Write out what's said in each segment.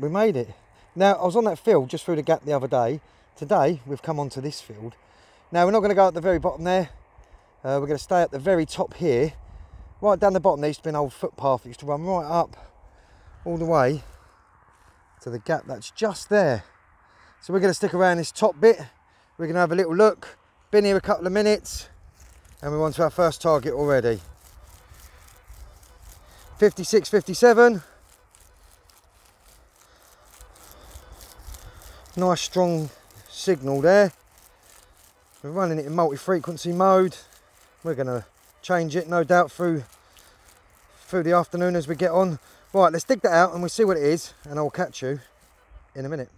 We made it. Now, I was on that field just through the gap the other day. Today, we've come onto this field. Now, we're not going to go at the very bottom there. Uh, we're going to stay at the very top here. Right down the bottom, there used to be an old footpath that used to run right up all the way to the gap that's just there. So we're going to stick around this top bit. We're going to have a little look. Been here a couple of minutes and we're on to our first target already. 56, 57. Nice strong signal there. We're running it in multi-frequency mode. We're going to change it no doubt through through the afternoon as we get on. Right, let's dig that out and we'll see what it is and I'll catch you in a minute.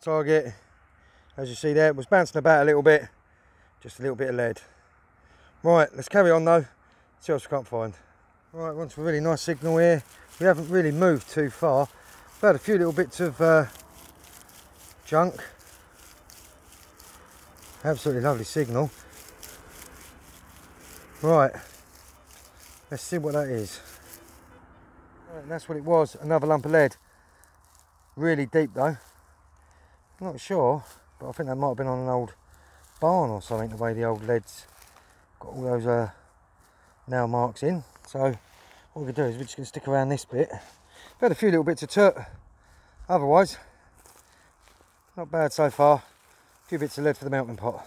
Target, as you see there, was bouncing about a little bit, just a little bit of lead. Right, let's carry on though, see what else we can't find. Right, onto a really nice signal here. We haven't really moved too far. We've had a few little bits of uh, junk. Absolutely lovely signal. Right, let's see what that is. Right, that's what it was, another lump of lead. Really deep though. Not sure, but I think that might have been on an old barn or something, the way the old lead's got all those uh, nail marks in. So what we can do is we're just going to stick around this bit. We've had a few little bits of turt. Otherwise, not bad so far. A few bits of lead for the melting pot.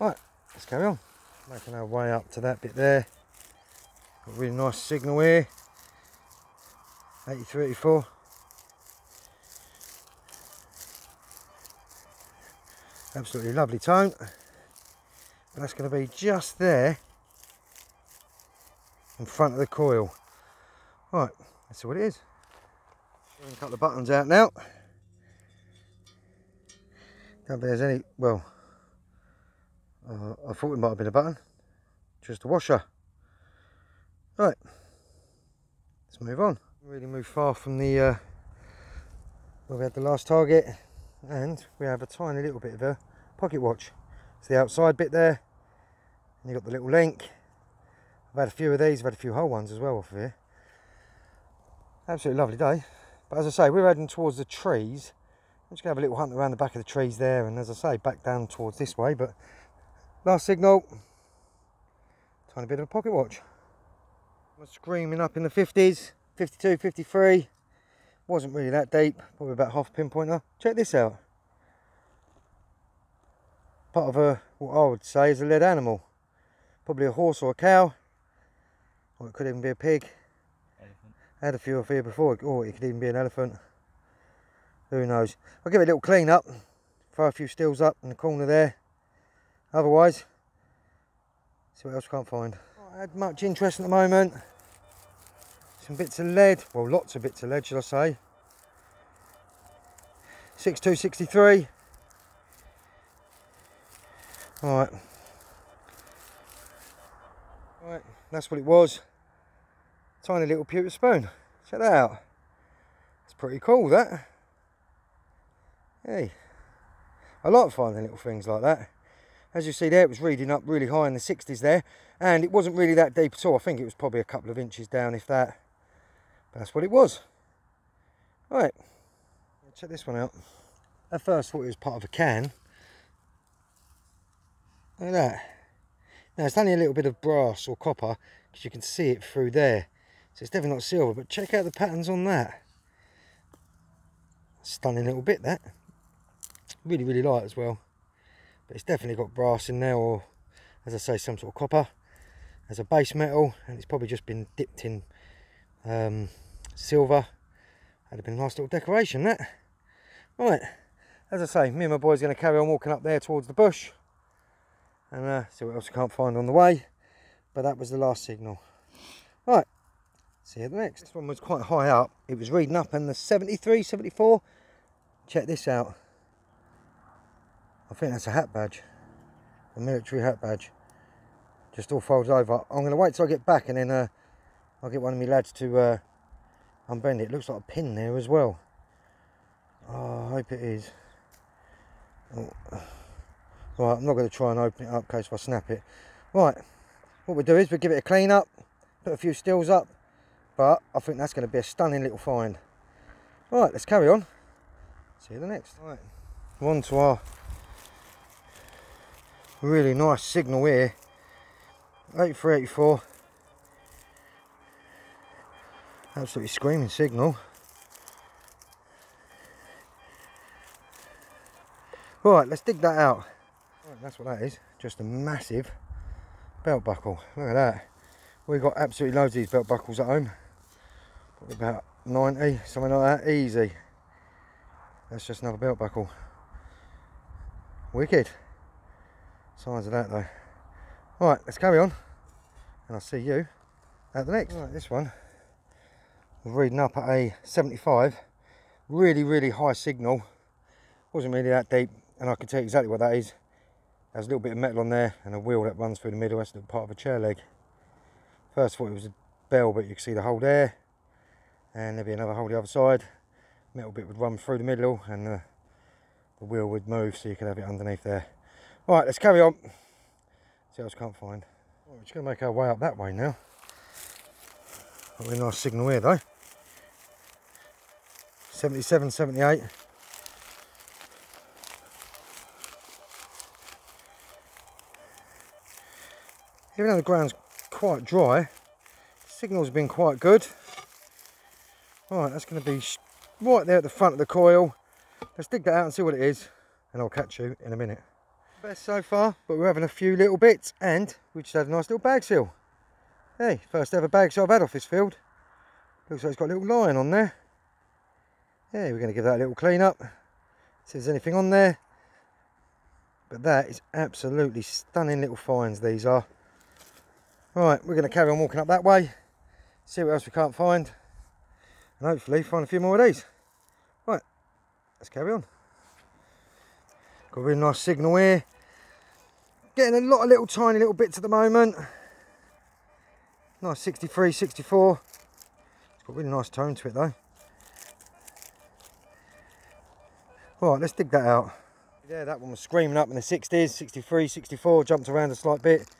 Right, let's carry on. Making our way up to that bit there. Got a really nice signal here. 83, Absolutely lovely tone. That's going to be just there in front of the coil. Right, let's see what it is. a couple of buttons out now. Don't think there's any, well, uh, I thought it might have been a button. Just a washer. Right, let's move on. Really move far from the, uh, where we had the last target and we have a tiny little bit of a pocket watch. It's the outside bit there, and you've got the little link. I've had a few of these, I've had a few whole ones as well off of here. Absolutely lovely day. But as I say, we're heading towards the trees. I'm just going to have a little hunt around the back of the trees there, and as I say, back down towards this way. But last signal, tiny bit of a pocket watch. I'm screaming up in the 50s, 52, 53 wasn't really that deep. Probably about half a pinpointer. Check this out. Part of a what I would say is a lead animal. Probably a horse or a cow. Or it could even be a pig. Elephant. I had a few of here before. Or it could even be an elephant. Who knows? I'll give it a little clean up. Throw a few stills up in the corner there. Otherwise see what else I can't find. I had much interest at the moment some bits of lead, well lots of bits of lead shall I say. 6263. Alright. Alright, that's what it was. Tiny little pewter spoon. Check that out. It's pretty cool that. Hey. I like finding little things like that. As you see there, it was reading up really high in the 60s there. And it wasn't really that deep at all. I think it was probably a couple of inches down, if that. That's what it was. Right, check this one out. At first thought it was part of a can. Look at that. Now it's only a little bit of brass or copper because you can see it through there. So it's definitely not silver, but check out the patterns on that. Stunning little bit that. Really, really light as well. But it's definitely got brass in there or, as I say, some sort of copper as a base metal. And it's probably just been dipped in um, silver. That'd have been a nice little decoration, that. Right, as I say, me and my boy's going to carry on walking up there towards the bush and uh, see what else we can't find on the way. But that was the last signal. Right, see you the next. This one was quite high up. It was reading up in the 73, 74. Check this out. I think that's a hat badge, a military hat badge. Just all folds over. I'm going to wait till I get back and then uh, I'll get one of my lads to uh, unbend it. it looks like a pin there as well. Oh, I hope it is. Oh. Right, I'm not going to try and open it up in case I snap it. Right, what we do is we give it a clean up, put a few stills up, but I think that's going to be a stunning little find. Right, let's carry on. See you the next. Right, on to our really nice signal here. 8384. Absolutely screaming signal. Right, let's dig that out. Right, that's what that is. Just a massive belt buckle. Look at that. We've got absolutely loads of these belt buckles at home. Probably about 90, something like that. Easy. That's just another belt buckle. Wicked. Size of that though. Right, let's carry on. And I'll see you at the next. Right, this one. Reading up at a 75. Really, really high signal. Wasn't really that deep and I can tell you exactly what that is. There's a little bit of metal on there and a wheel that runs through the middle. That's part of a chair leg. First thought it was a bell, but you can see the hole there. And there'd be another hole the other side. Metal bit would run through the middle and the, the wheel would move so you could have it underneath there. all right let's carry on. See else can't find. Right, we're just to make our way up that way now. Got a nice signal here though. 77, 78. even though the ground's quite dry, signal's been quite good. All right, that's going to be right there at the front of the coil. Let's dig that out and see what it is, and I'll catch you in a minute. Best so far, but we're having a few little bits, and we just had a nice little bag seal. Hey, first ever bag seal I've had off this field. Looks like it's got a little lion on there. Yeah, we're going to give that a little clean up. See if there's anything on there. But that is absolutely stunning little finds these are. Right, we're going to carry on walking up that way, see what else we can't find, and hopefully find a few more of these. Right, let's carry on. Got a really nice signal here. Getting a lot of little tiny little bits at the moment. Nice 63, 64. It's got a really nice tone to it though. Right, let's dig that out. Yeah, that one was screaming up in the 60s, 63, 64, jumped around a slight bit.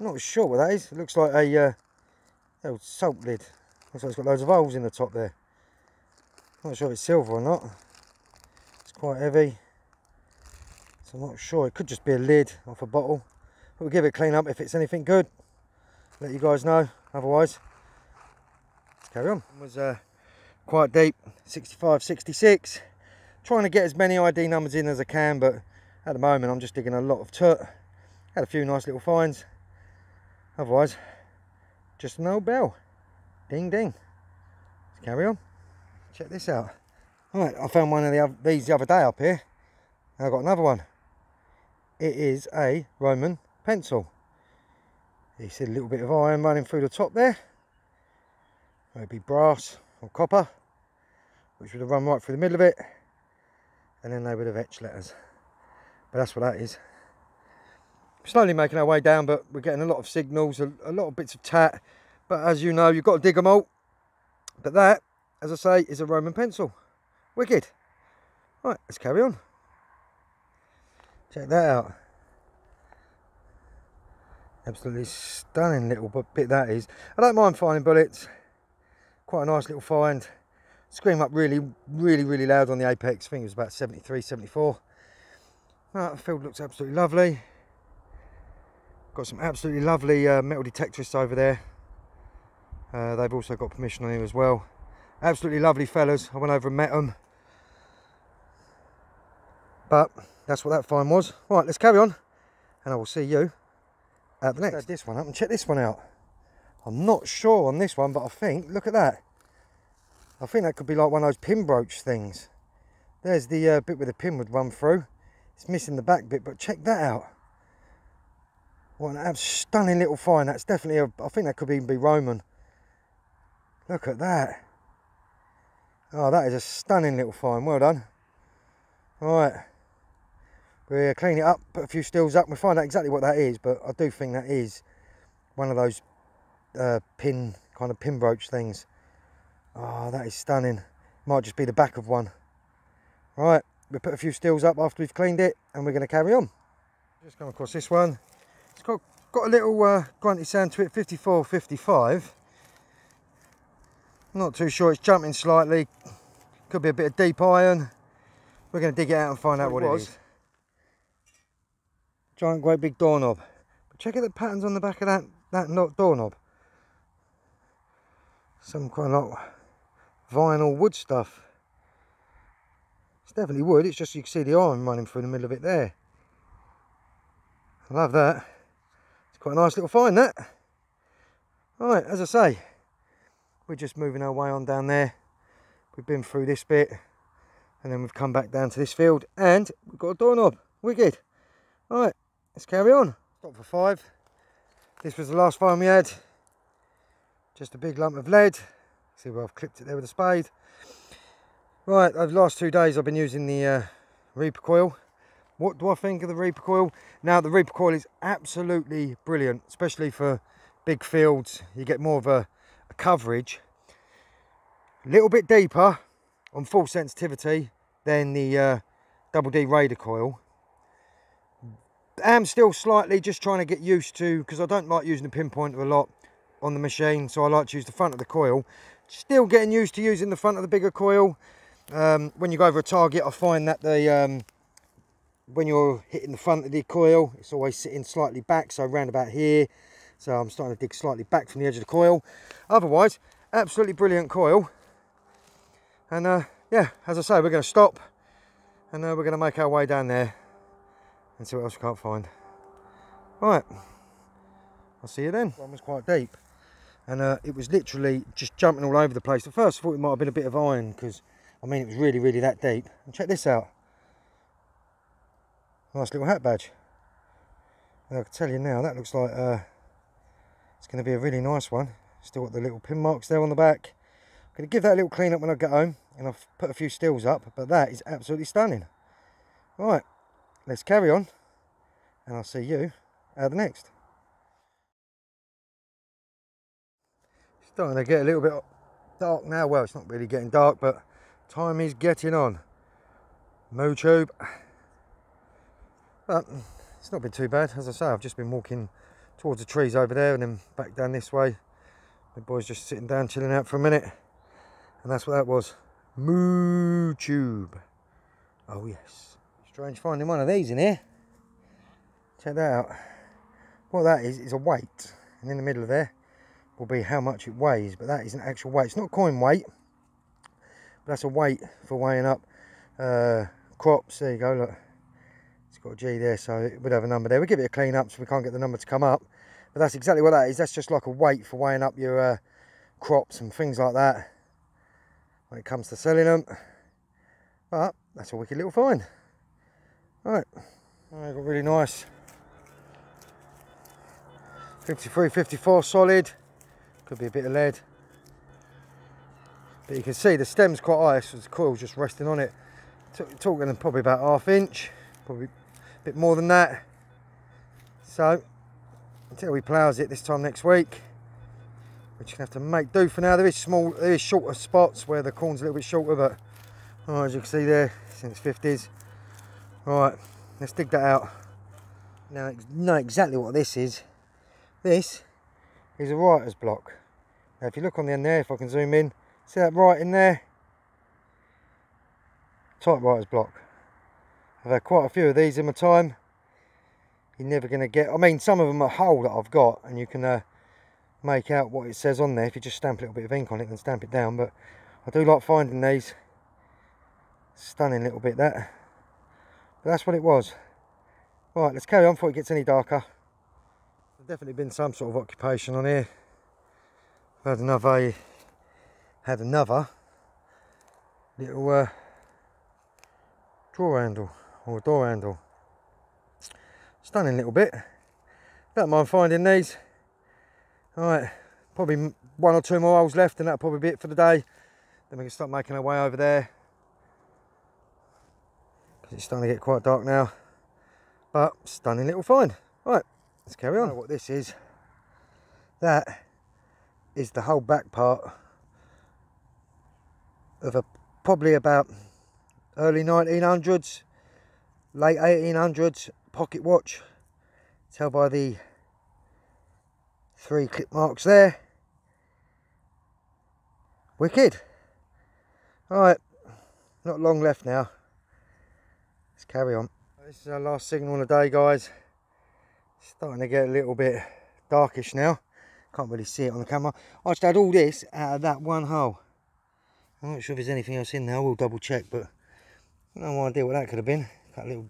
I'm not sure what that is. It looks like a uh, old salt lid. Looks like it's got loads of holes in the top there. Not sure if it's silver or not. It's quite heavy. So I'm not sure. It could just be a lid off a bottle. But we'll give it a clean up if it's anything good. Let you guys know. Otherwise, let's carry on. It was uh, quite deep. 65, 66. Trying to get as many ID numbers in as I can, but at the moment I'm just digging a lot of tut. Had a few nice little finds. Otherwise, just an old bell. Ding ding. Let's carry on. Check this out. Right, I found one of the other, these the other day up here. I got another one. It is a Roman pencil. You see a little bit of iron running through the top there. Maybe brass or copper, which would have run right through the middle of it. And then they would have etched letters. But that's what that is slowly making our way down, but we're getting a lot of signals, a, a lot of bits of tat. But as you know, you've got to dig them all. But that, as I say, is a Roman pencil. Wicked. Right, let's carry on. Check that out. Absolutely stunning little bit that is. I don't mind finding bullets. Quite a nice little find. Scream up really, really, really loud on the apex. I think it was about 73, 74. Right, the field looks absolutely lovely. Got some absolutely lovely uh, metal detectorists over there. Uh, they've also got permission on here as well. Absolutely lovely fellas. I went over and met them. But that's what that fine was. Right, let's carry on. And I will see you at the next. This one up and check this one out. I'm not sure on this one, but I think, look at that. I think that could be like one of those pin brooch things. There's the uh, bit where the pin would run through. It's missing the back bit, but check that out. What an stunning little find. That's definitely, a, I think that could even be Roman. Look at that. Oh, that is a stunning little find. Well done. All right. We'll clean it up, put a few stills up. We'll find out exactly what that is, but I do think that is one of those uh, pin, kind of pin brooch things. Oh, that is stunning. Might just be the back of one. Right, we put a few stills up after we've cleaned it and we're going to carry on. Just come across this one. It's got, got a little uh, grunty sound to it, 54, 55. Not too sure, it's jumping slightly. Could be a bit of deep iron. We're going to dig it out and find out what, what it, it is. Giant great big doorknob. But check out the patterns on the back of that, that doorknob. Some kind of vinyl wood stuff. It's definitely wood, it's just you can see the iron running through the middle of it there. I love that. It's quite a nice little find that. Right, as I say, we're just moving our way on down there. We've been through this bit and then we've come back down to this field and we've got a doorknob. Wicked. Right, let's carry on. Stop for five. This was the last find we had. Just a big lump of lead. See where I've clipped it there with a spade. Right, over the last two days I've been using the uh, Reaper coil. What do I think of the Reaper coil? Now the Reaper coil is absolutely brilliant, especially for big fields. You get more of a, a coverage. A little bit deeper on full sensitivity than the uh, Double D Raider coil. I'm still slightly just trying to get used to, because I don't like using the pinpointer a lot on the machine, so I like to use the front of the coil. Still getting used to using the front of the bigger coil. Um, when you go over a target, I find that the um, when you're hitting the front of the coil, it's always sitting slightly back, so around about here. So I'm starting to dig slightly back from the edge of the coil. Otherwise, absolutely brilliant coil. And uh, yeah, as I say, we're going to stop and uh, we're going to make our way down there and see what else we can't find. Right, I'll see you then. One was quite deep and uh, it was literally just jumping all over the place. At first I thought it might have been a bit of iron because I mean it was really really that deep. And check this out. Nice little hat badge. And I can tell you now that looks like uh, it's going to be a really nice one. Still got the little pin marks there on the back. I'm going to give that a little clean up when I get home and I've put a few stills up but that is absolutely stunning. Right, let's carry on and I'll see you at the next. Starting to get a little bit dark now. Well, it's not really getting dark, but time is getting on. Moo tube. But it's not been too bad. As I say, I've just been walking towards the trees over there and then back down this way. The boys just sitting down, chilling out for a minute. And that's what that was. Moo tube. Oh, yes. Strange finding one of these in here. Check that out. What that is, is a weight. And in the middle of there, will be how much it weighs but that is an actual weight. It's not coin weight but that's a weight for weighing up uh, crops. There you go look. It's got a G there so it would have a number there. We give it a clean up so we can't get the number to come up. But that's exactly what that is. That's just like a weight for weighing up your uh, crops and things like that when it comes to selling them but that's a wicked little find. All right right got really nice. 53 54 solid could be a bit of lead. But you can see the stem's quite high, so the coil's just resting on it. Talking probably about half inch, probably a bit more than that. So, until we ploughs it this time next week, we're just gonna have to make do for now. There is small, there is shorter spots where the corn's a little bit shorter, but oh, as you can see there, since 50s. Right, let's dig that out. Now, know exactly what this is. This is a writer's block. Now if you look on the end there, if I can zoom in, see that right in there? Typewriter's block. I've had quite a few of these in my time. You're never going to get, I mean some of them are whole that I've got and you can uh, make out what it says on there. If you just stamp a little bit of ink on it and stamp it down. But I do like finding these. Stunning little bit that. But that's what it was. Right, let's carry on before it gets any darker. Definitely been some sort of occupation on here. I've had another, had another little uh, drawer handle or door handle. Stunning little bit. Don't mind finding these. Alright, probably one or two more holes left and that'll probably be it for the day. Then we can start making our way over there. Because It's starting to get quite dark now. But stunning little find. Right, let's carry on. what this is. That is the whole back part of a probably about early 1900s, late 1800s pocket watch. Tell by the three clip marks there. Wicked. Alright, not long left now. Let's carry on. This is our last signal of the day, guys. Starting to get a little bit darkish now. Can't really see it on the camera. I just had all this out of that one hole. I'm not sure if there's anything else in there. We'll double check, but no idea what that could have been. Got little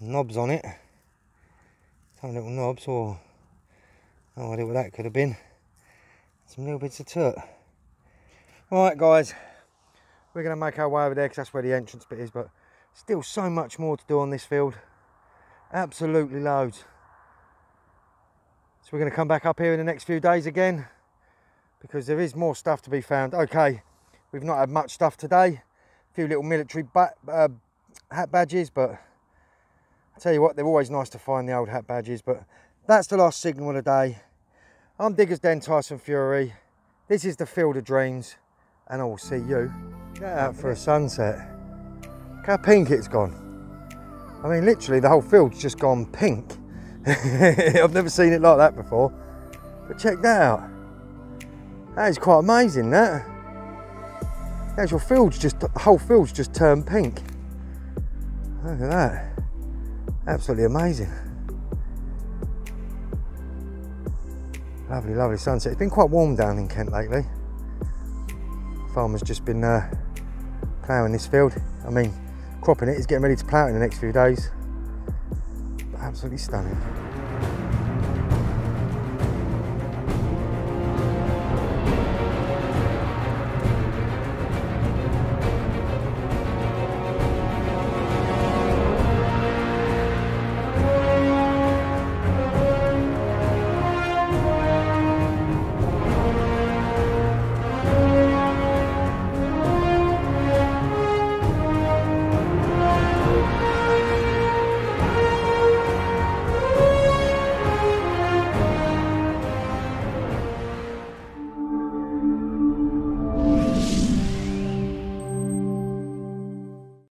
knobs on it. Some little knobs, or no idea what that could have been. Some little bits of turt. Right, guys, we're going to make our way over there because that's where the entrance bit is, but still so much more to do on this field. Absolutely loads. So we're going to come back up here in the next few days again because there is more stuff to be found. Okay, we've not had much stuff today. A few little military uh, hat badges, but I tell you what, they're always nice to find the old hat badges. But that's the last signal of the day. I'm Diggers Den Tyson Fury. This is the Field of Dreams, and I will see you Get out for a sunset. Look how pink it's gone. I mean, literally, the whole field's just gone pink. I've never seen it like that before. But check that out. That is quite amazing, that. The actual field's just, the whole field's just turned pink. Look at that. Absolutely amazing. Lovely, lovely sunset. It's been quite warm down in Kent lately. Farmer's just been uh, ploughing this field. I mean, cropping it. He's getting ready to plough it in the next few days absolutely stunning.